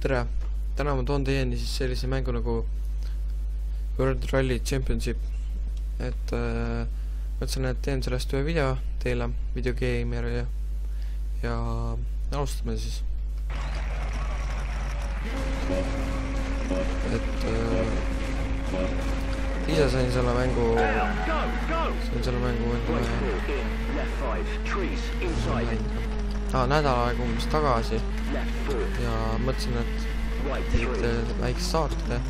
tere, täna ma toon teieni siis sellise mängu nagu World Rally Championship. et äh, mõtlesin, et teen sellest ühe video teile, videogeimeri ja alustame siis. et äh, ise sain selle mängu, sain selle mängu endale ah, nädal aega umbes tagasi. Ja mõtlesin, et teete väikse saate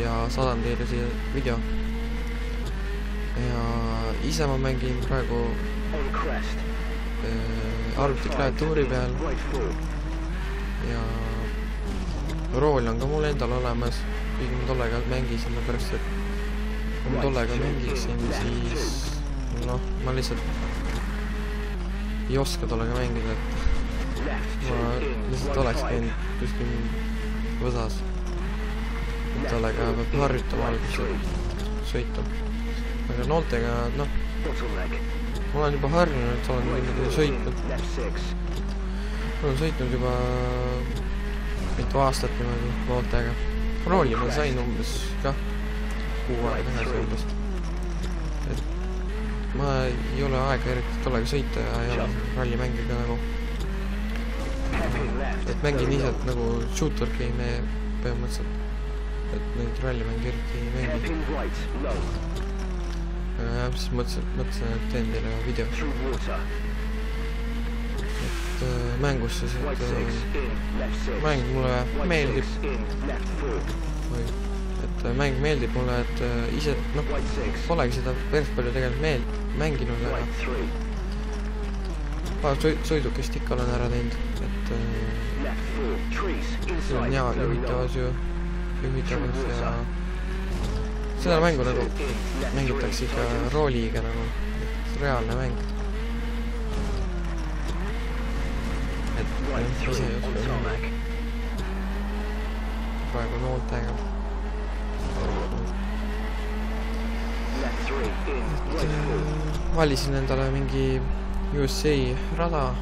ja saadan teile siia video. ja ise ma mängin praegu äh, arvuti klaviatuuri peal. Ja rool on ka mul endal olemas, kuigi ma tollega mängisin, sellepärast et tollega mängiksin, siis noh, ma lihtsalt ei oska tollega mängida, et ma lihtsalt oleks käinud kuskil võsas. tollega peab harjutama alguses sõitu. aga nooltega, noh, ma olen juba harjunud, olen niimoodi sõitnud. olen sõitnud juba mitu aastat niimoodi nooltega. rooli ma sain umbes kah kuu aega tagasi umbes. et ma ei ole aega eriti tollega sõita ja ei ole rallimänge ka nagu et mängin ise nagu shooter game'e põhimõtteliselt, et neid rallimänge eriti ei mängi. jah, siis mõtlesin, mõtlesin, et teen teile video. et äh, mängust siis, et äh, mäng mulle meeldib. või, et äh, mäng meeldib mulle, et äh, ise, noh, polegi seda päris palju tegelikult meel-, mänginud, aga paar sõidukest ikka olen ära teinud, et äh, see on hea juhitavus ju, juhitavus ja seda mängu nagu mängitakse ikka rooliga nagu, reaalne mäng. et ise ei oska praegu nooltega. Valisin endale mingi USA rada.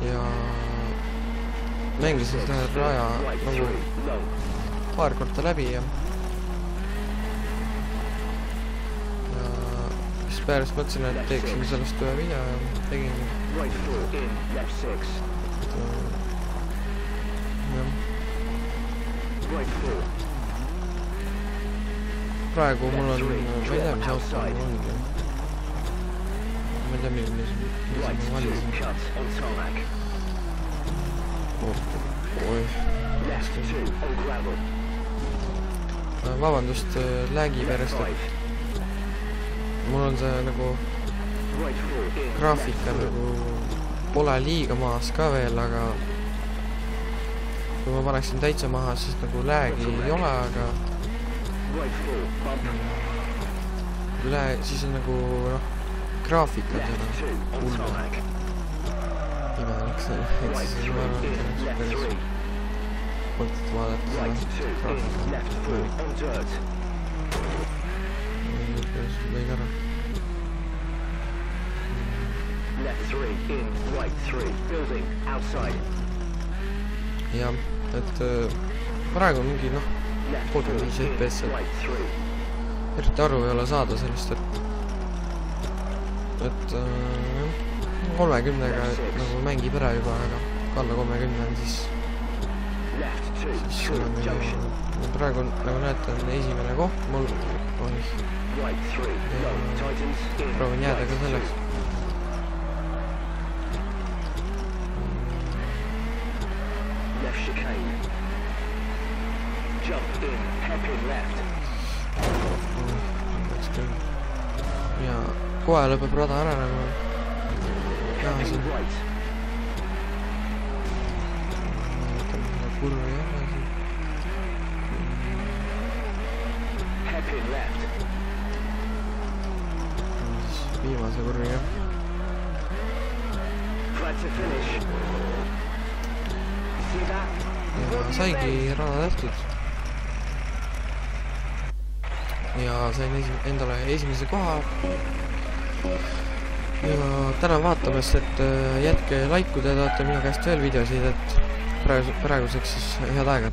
Ja mängisin seda raja nagu paar korda läbi ja ja siis pärast mõtlesin, et teeksime sellest ühe video ja tegin praegu mul on, ma ei tea, mis auto mul ongi ma ei tea, mis, mis, mis ma valisin. oih. vabandust lag'i pärast, et mul on see nagu graafika nagu pole liiga maas ka veel, aga kui ma paneksin täitsa maha, siis nagu lag'i ei ole, aga lag, siis on nagu noh, graafik on seda hull. imelik see, et siis ma arvan, et on päris mõtet vaadata seda graafikat. lõin ära. Left three, in, right three, building, outside. Jah, et äh, praegu on mingi noh, kolmkümmend viis FPS, et eriti aru ei ole saada sellest, et et äh, kolmekümnega nagu mängib ära juba, aga alla kolmekümne on, siis siis on ju praegu nagu näete, on esimene koht mul oih ja proovin jääda ka selleks Left chicane. Jump in, hairpin left. läks küll ja kohe lõpeb rada ära nagu jaa Hairpin siin right. vaatame selle kurvi jälle siin Hairpin left. on siis viimase kurviga Glad to finish. Saigi rada tehtud ja sain esi-, endale esimese koha. ja tänan vaatamast, et äh, jätke like, kui te tahate minu käest veel videosid, et praegu, praeguseks siis head aega